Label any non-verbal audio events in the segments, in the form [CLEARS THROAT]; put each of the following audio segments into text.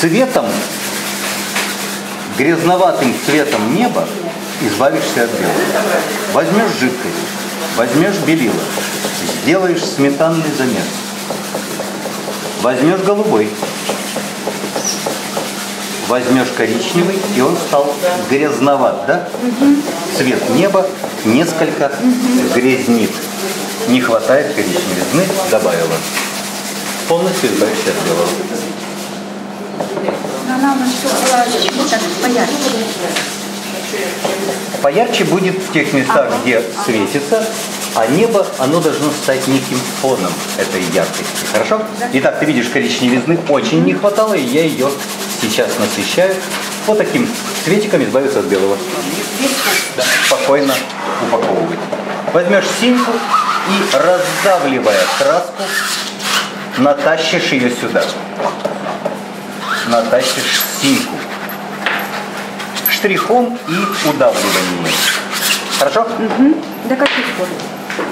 цветом, грязноватым цветом неба избавишься от белого. Возьмешь жидкость, возьмешь белила, сделаешь сметанный замес. Возьмешь голубой, возьмешь коричневый, и он стал грязноват, да? Цвет неба несколько грязнит. Не хватает коричневизны, добавила. Полностью избавишься от белого. Она у нас была так поярче. Поярче будет в тех местах, где светится, а небо, оно должно стать неким фоном этой яркости. Хорошо? Итак, ты видишь, коричневизны очень не хватало, и я ее сейчас насыщаю. Вот таким цветиком избавиться от белого. Да, спокойно упаковывать. Возьмешь синьку и, раздавливая краску, натащишь ее сюда. Натащишь синьку штрихом и удавливанием. Хорошо? До каких пор?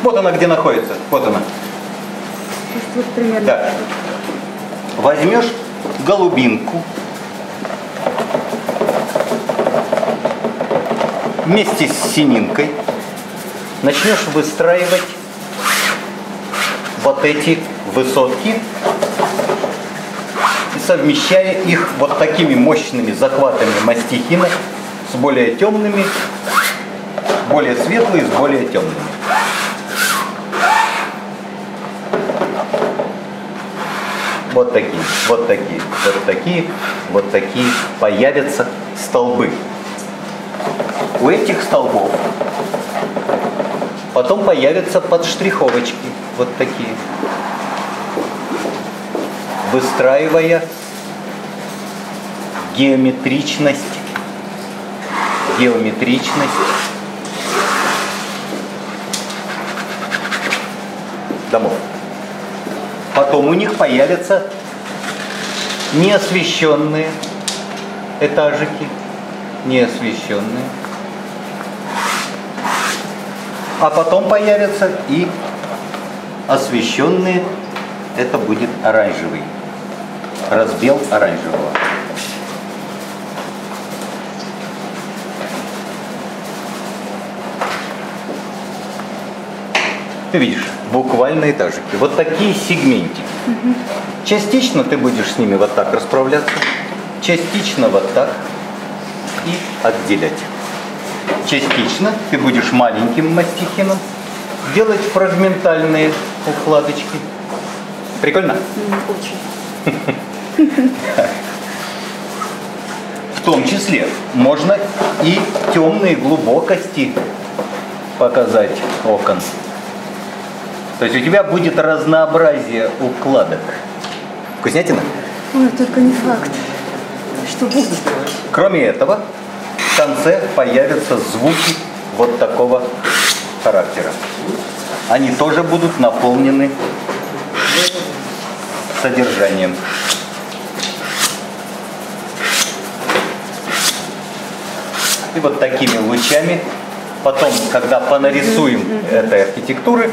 Вот она где находится. Вот она. Есть вот примерно. Да. Возьмешь голубинку вместе с сининкой, начнешь выстраивать вот эти высотки совмещая их вот такими мощными захватами мастихина с более темными, более светлые с более темными. Вот такие, вот такие, вот такие, вот такие появятся столбы. У этих столбов потом появятся подштриховочки, вот такие, выстраивая геометричность, геометричность домов. Потом у них появятся неосвещенные этажики, неосвещенные. А потом появятся и освещенные, это будет оранжевый, разбел оранжевого. Ты видишь, буквально этажики. Вот такие сегментики. Частично ты будешь с ними вот так расправляться, частично вот так и отделять. Частично ты будешь маленьким мастихином делать фрагментальные укладочки. Прикольно? Очень. В том числе можно и темные глубокости показать окон. То есть у тебя будет разнообразие укладок. Вкуснятина? Ой, только не факт, что будет. Кроме этого, в конце появятся звуки вот такого характера. Они тоже будут наполнены содержанием. И вот такими лучами, потом, когда понарисуем этой архитектуры,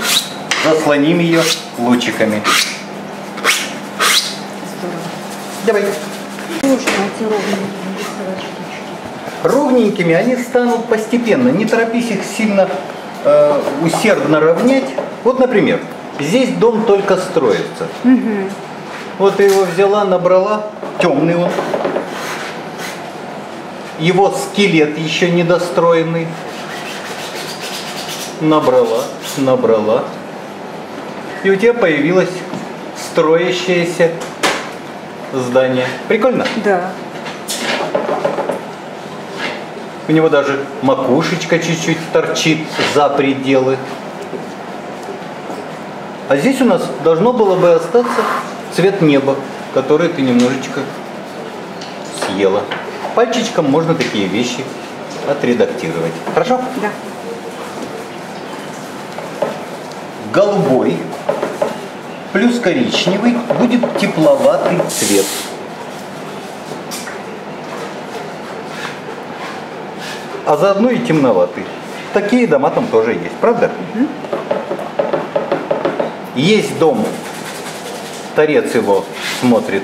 заслоним ее лучиками. Давай. Нарисовать штучки. Ровненькими они станут постепенно. Не торопись их сильно э, усердно равнять. Вот, например, здесь дом только строится. Вот ты его взяла, набрала, темный он. Его скелет еще недостроенный. Набрала, набрала. И у тебя появилось строящееся здание. Прикольно? Да. У него даже макушечка чуть-чуть торчит за пределы. А здесь у нас должно было бы остаться цвет неба, который ты немножечко съела. Пальчиком можно такие вещи отредактировать. Хорошо? Да. Голубой плюс коричневый будет тепловатый цвет. А заодно и темноватый. Такие дома там тоже есть, правда? Есть дом, торец его смотрит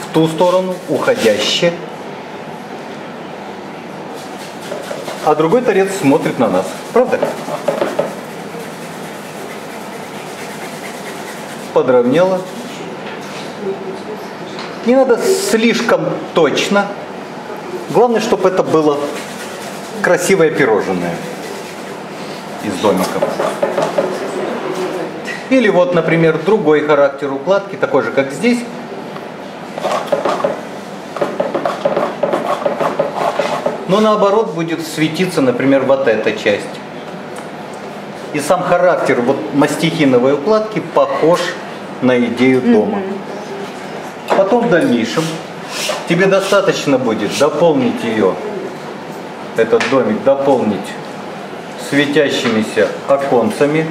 в ту сторону, уходящее. А другой торец смотрит на нас. Правда? Подровняло. Не надо слишком точно. Главное, чтобы это было красивое пирожное из домиков. Или вот, например, другой характер укладки, такой же, как здесь. Но наоборот будет светиться, например, вот эта часть. И сам характер вот мастихиновой укладки похож на идею дома. Потом в дальнейшем тебе достаточно будет дополнить ее, этот домик, дополнить светящимися оконцами,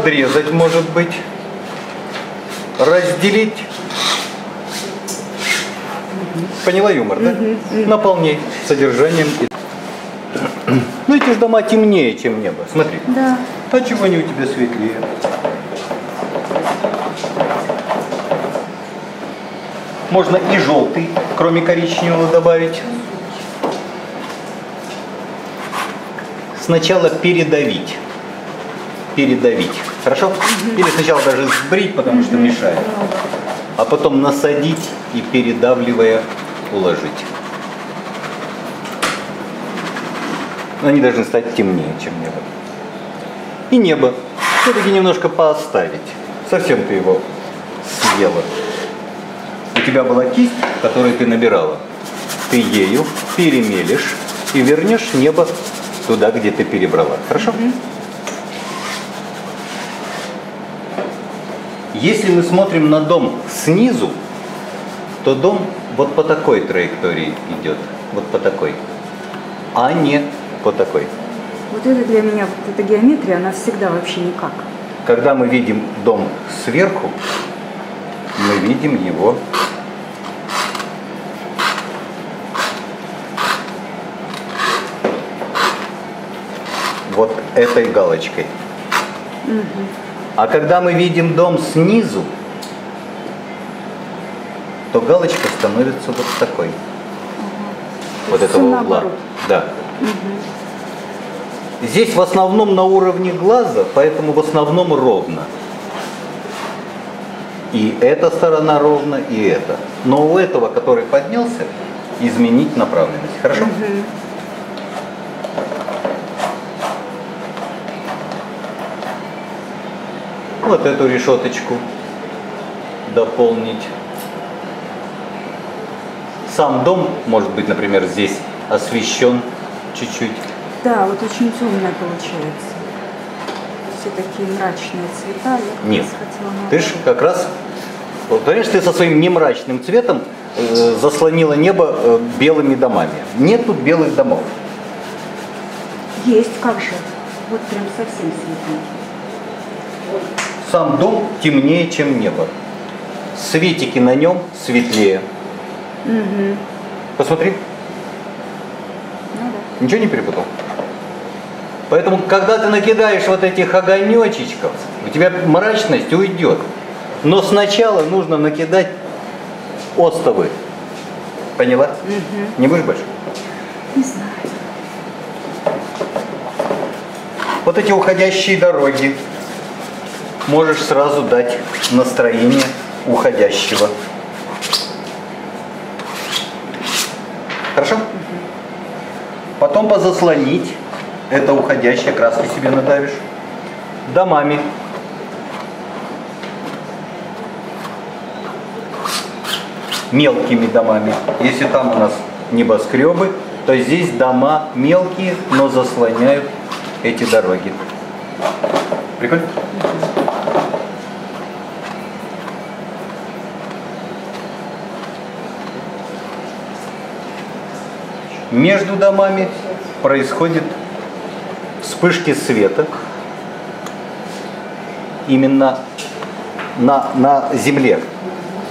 подрезать, может быть, разделить. Поняла юмор, да? Наполней содержанием. Ну эти же дома темнее, чем небо. Смотри. Да. А чего они у тебя светлее? Можно и желтый, кроме коричневого, добавить. Сначала передавить. Передавить. Хорошо? Или сначала даже сбрить, потому что мешает. А потом насадить и передавливая уложить. Они должны стать темнее, чем небо. И небо все-таки немножко пооставить. Совсем ты его съела. У тебя была кисть, которую ты набирала. Ты ею перемелешь и вернешь небо туда, где ты перебрала. Хорошо? Если мы смотрим на дом снизу, то дом вот по такой траектории идет. Вот по такой. А не по такой. Вот это для меня, вот эта геометрия, она всегда вообще никак. Когда мы видим дом сверху, мы видим его вот этой галочкой. А когда мы видим дом снизу, то галочка становится вот такой. Вот То есть этого угла. наоборот. Да. Здесь в основном на уровне глаза, поэтому в основном ровно. И эта сторона ровно, и эта. Но у этого, который поднялся, изменить направленность. Хорошо? Вот эту решеточку дополнить. Сам дом, может быть, например, здесь освещен чуть-чуть. Да, вот очень темная получается. Все такие мрачные цвета. Я Нет. Ты ж наоборот. как раз, вот, понимаешь, ты со своим немрачным цветом э, заслонила небо э, белыми домами. Нет тут белых домов. Есть, как же. Вот прям совсем светлый. Сам дом темнее, чем небо. Светики на нем светлее. Посмотри, Ну да. ничего не перепутал. Поэтому, когда ты накидаешь вот этих огонечечков, у тебя мрачность уйдет. Но сначала нужно накидать остовы. Поняла? Не будешь больше? Не знаю. Вот эти уходящие дороги можешь сразу дать настроение уходящего. Хорошо? Потом позаслонить это уходящее, краской себе надавишь. Домами. Мелкими домами. Если там у нас небоскребы, то здесь дома мелкие, но заслоняют эти дороги. Прикольно? Между домами происходят вспышки света именно на, на земле.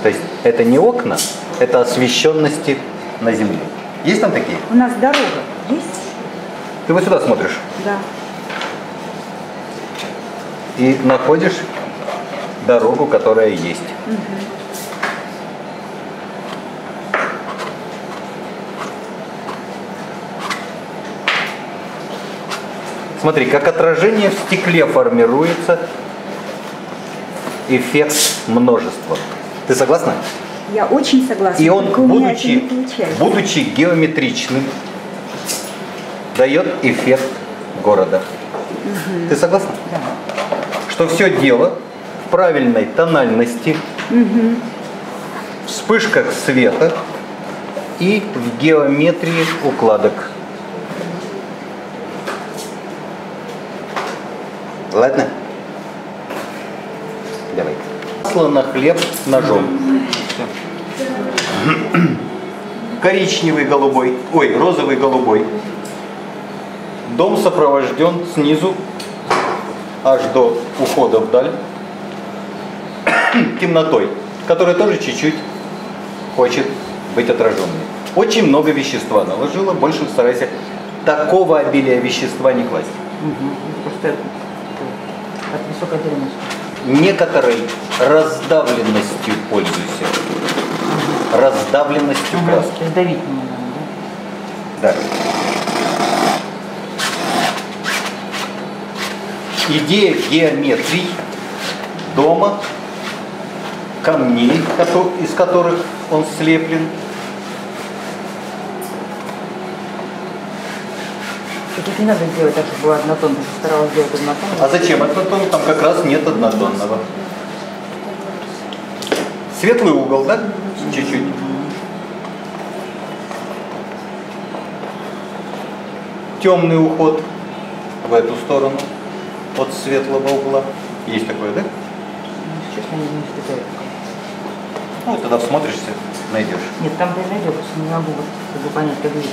То есть это не окна, это освещенности на земле. Есть там такие? У нас дорога есть? Ты вот сюда смотришь Да. и находишь дорогу, которая есть. Смотри, как отражение в стекле формируется эффект множества. Ты согласна? Я очень согласна. И он, будучи, будучи геометричным, дает эффект города. Ты согласна? Да. Что все дело в правильной тональности, вспышках света и в геометрии укладок. Ладно? Давай. Масло на хлеб ножом. [CLEARS THROAT] Коричневый голубой, ой, розовый голубой. Дом сопровожден снизу аж до ухода вдаль [CLEARS THROAT] темнотой, которая тоже чуть-чуть хочет быть отраженной. Очень много вещества наложила, больше старайся такого обилия вещества не класть. Мгм. Просто от высокой древности. Некоторой раздавленностью пользуйся. Раздавленностью краски. Сдавить не надо, да? Да. Идея геометрии дома, камней, из которых он слеплен, И тут не надо сделать так, чтобы было однотонно. Старалась сделать однотонно. А зачем однотонный? Там как раз нет однотонного. Светлый угол, да? Чуть-чуть. Темный уход в эту сторону от светлого угла. Есть такое, да? Честно, я не вступаю. Ну, тогда всмотришься, найдешь. Нет, там ты найдешь, не могу чтобы понять, как видеть.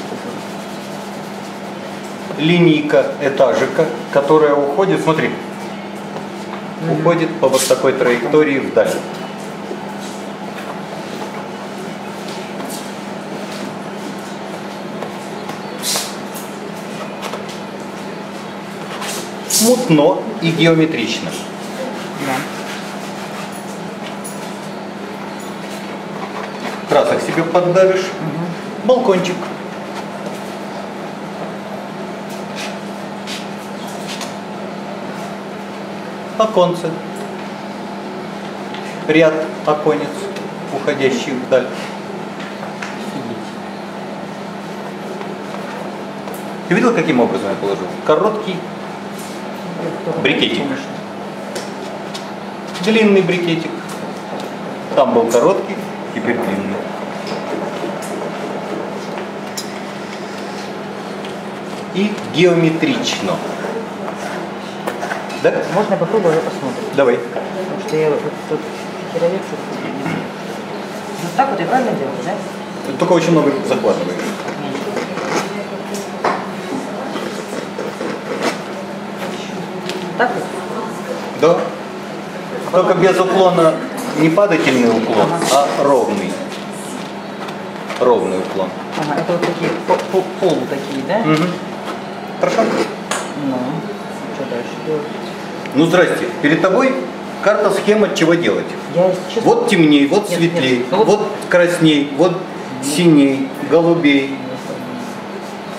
Линейка этажика, которая уходит, смотри, уходит по вот такой траектории вдаль. Мутно и геометрично. Да. Красок себе поддавишь. Балкончик. Оконце. Ряд оконец, уходящий вдаль. Ты видел, каким образом я положил? Короткий, Брикетик. длинный брикетик. Там был короткий, теперь длинный. И геометрично. Да? Можно я попробую, я посмотрим. Давай. Потому что я вот тут херовец. Вот так вот я правильно делаю, да? Только очень много захватываешь. Так вот? Да. Только без уклона [LAUGHS] не падательный уклон, а ровный. Ровный уклон. Ага, это вот такие по- по- полу такие, да? Мгм. Хорошо? Ну, что дальше делать? Ну, здрасте. Перед тобой карта, схема, чего делать. Я, честно, Вот темней, вот Нет, светлей, нет, вот- вот красней, вот синей, голубей.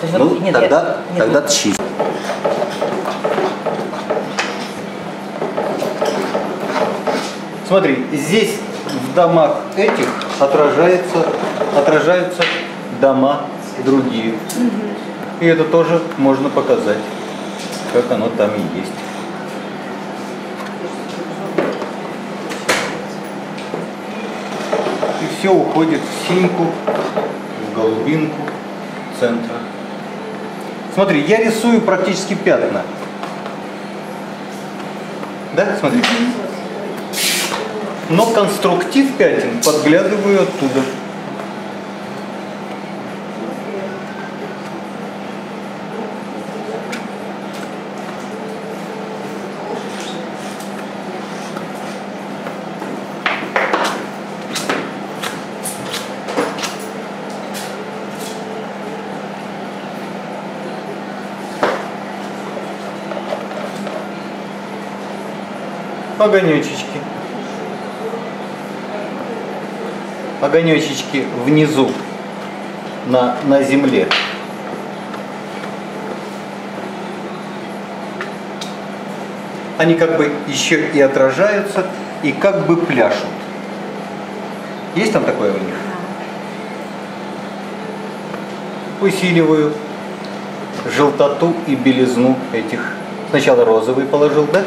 То есть вот- Ну, нет, тогда, нет, тогда вот- тщи. Смотри, здесь в домах этих отражается, отражаются дома другие. И это тоже можно показать, как оно там и есть. Все уходит в синьку, в голубинку центра. Смотри, я рисую практически пятна. Да, смотри. Но конструктив пятен подглядываю оттуда. Огонечечки. огонечки внизу на, на земле. Они как бы еще и отражаются, и как бы пляшут. Есть там такое у них? Усиливаю желтоту и белизну этих. Сначала розовый положил, да?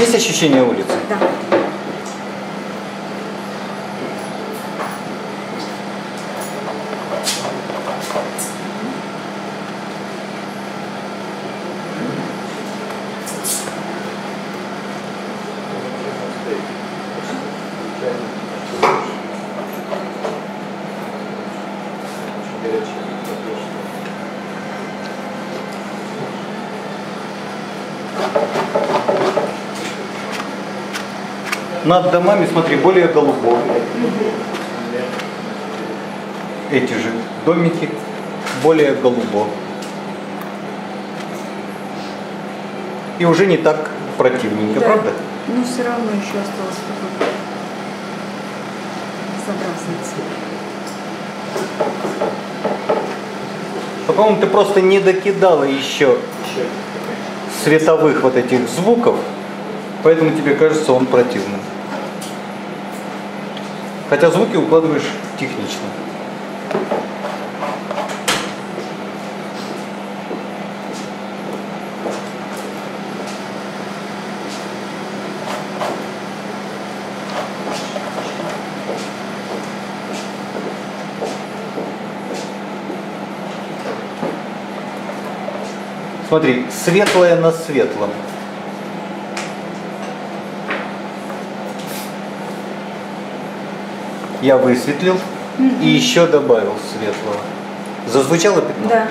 Есть ощущение улицы? Да. Над домами, смотри, более голубой. Эти же домики более голубо. И уже не так противненько, Да. правда? Но все равно еще осталось такой безобразный цвет. По-моему, ты просто не докидала еще световых вот этих звуков, поэтому тебе кажется он противным. Хотя звуки укладываешь технично. Смотри, светлое на светлом. Я высветлил и еще добавил светлого. Зазвучало пятно? Да.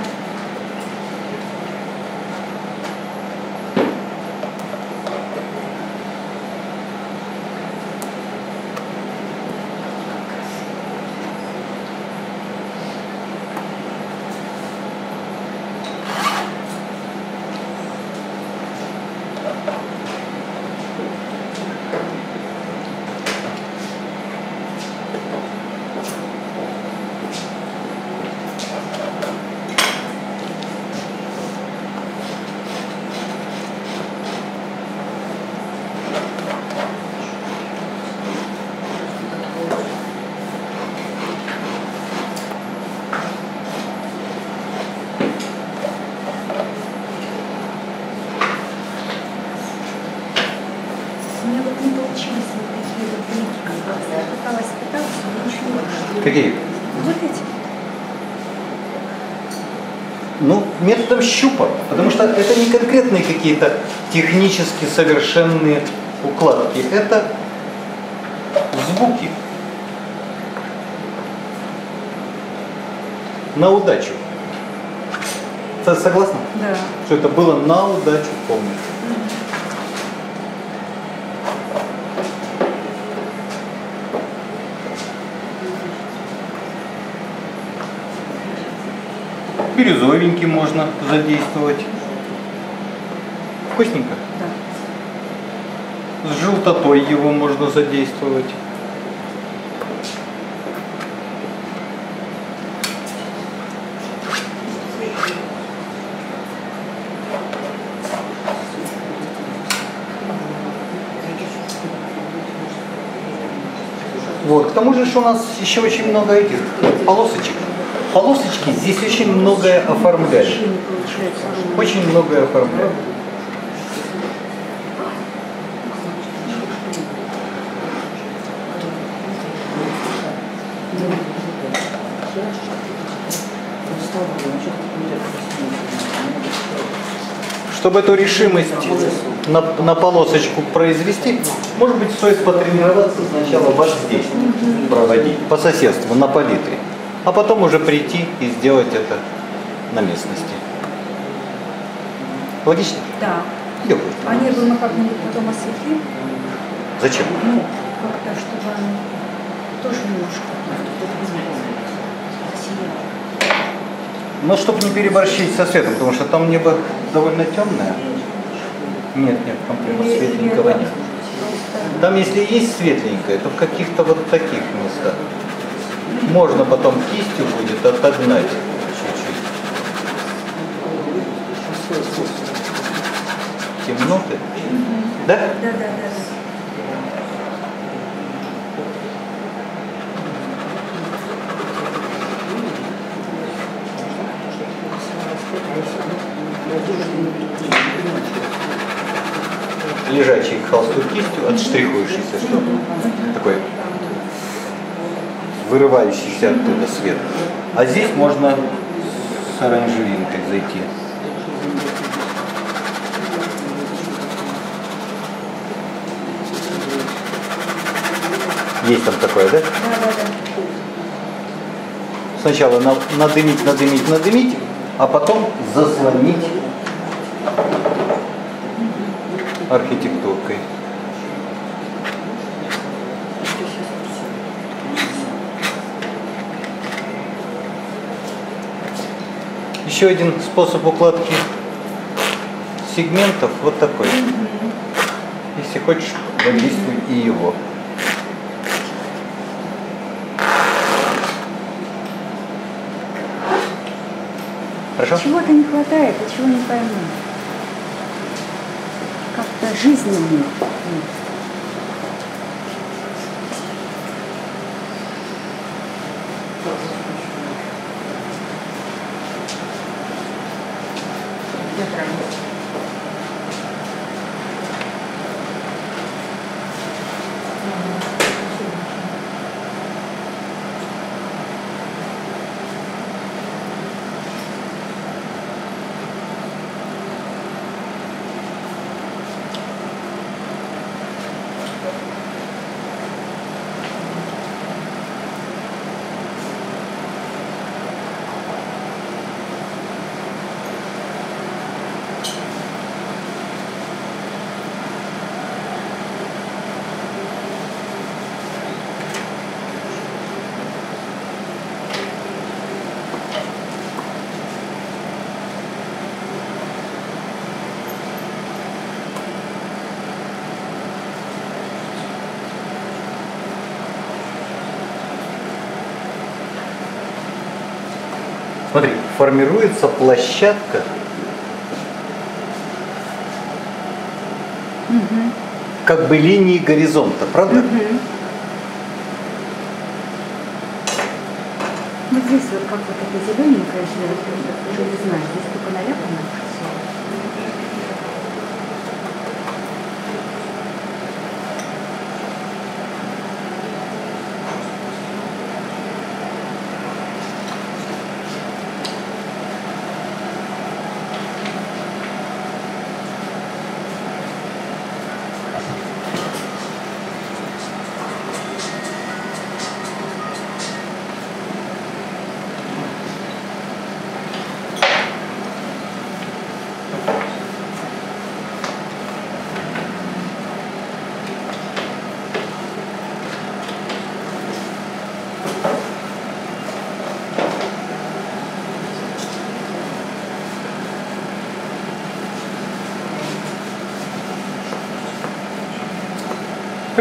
У меня вот не получилось вот такие вот блики как раз. Я пыталась пытаться, но ничего не вышло. Какие? Вот эти. Ну, методом щупа, потому что это не конкретные какие-то технически совершенные укладки, это звуки. На удачу. Согласна? Да. Что это было на удачу полностью. Бирюзовенький можно задействовать. Вкусненько. Да. С желтотой его можно задействовать. Вот. К тому же что у нас еще очень много этих полосочек. Полосочки здесь очень многое оформляют. Очень многое оформляют. Чтобы эту решимость на, на полосочку произвести, может быть, стоит потренироваться сначала вот здесь проводить, по соседству, на палитре. А потом уже прийти и сделать это на местности. Логично? Да. Идем. А небо мы как-нибудь потом осветлим? Зачем? Ну, как-то, чтобы оно тоже немножко. Но чтобы не переборщить со светом, потому что там небо довольно темное. Нет, нет, там прямо светленького нет. Там, если есть светленькое, то в каких-то вот таких местах. Можно потом кистью будет отогнать чуть-чуть. Темноты? Да? Да, да, да. к холсту кистью отштрихуешь, если что. Вырывающийся оттуда свет. А здесь можно с оранжевинкой зайти. Есть там такое, да? Да. Сначала на- надымить, надымить, надымить, а потом заслонить архитектуркой. Еще один способ укладки сегментов вот такой. Если хочешь, задействуй и его. Хорошо? Чего-то не хватает, а чего не пойму. Как-то жизни нет. Смотри, формируется площадка, как бы линии горизонта, правда? Вот здесь вот как вот это зелененькое, я вот уже не знаю, здесь только наляпано все.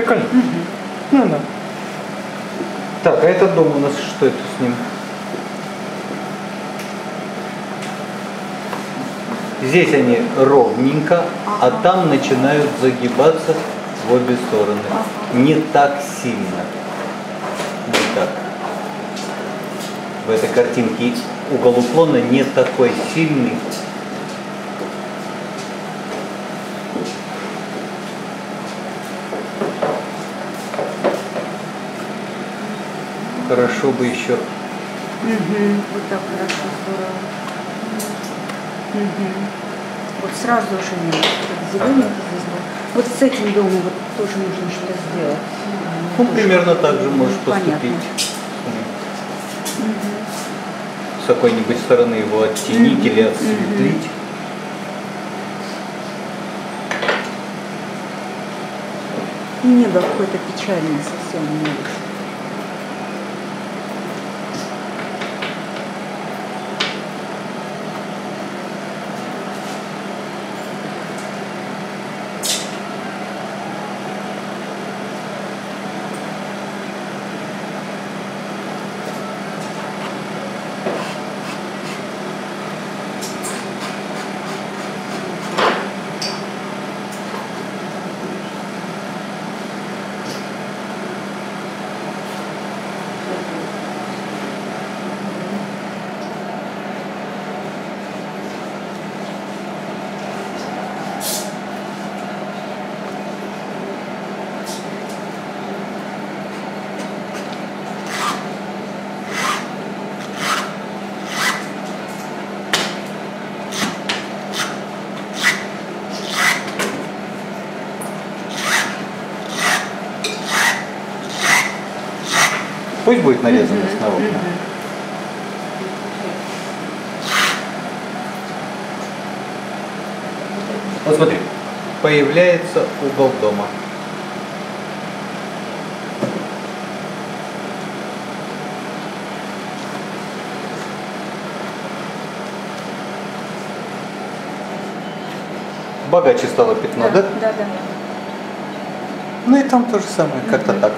Прикольно. Ну да. Так, а этот дом у нас что это с ним? Здесь они ровненько, а там начинают загибаться в обе стороны. Не так сильно. Не так. В этой картинке угол уклона не такой сильный. Хорошо бы еще Мгм. Вот так хорошо, здорово. Мгм. Вот сразу же нет. Вот зелененький здесь был. Вот с этим домом вот тоже нужно что-то сделать. Ну, примерно так же можешь Понятно. поступить. С какой-нибудь стороны его оттенить или отсветлить. Небо какое-то печальное совсем небо. Будет нарезанность на окна. Вот смотри, появляется угол дома. Богаче стало пятно, да? Да, да. Ну и там то же самое, как-то так.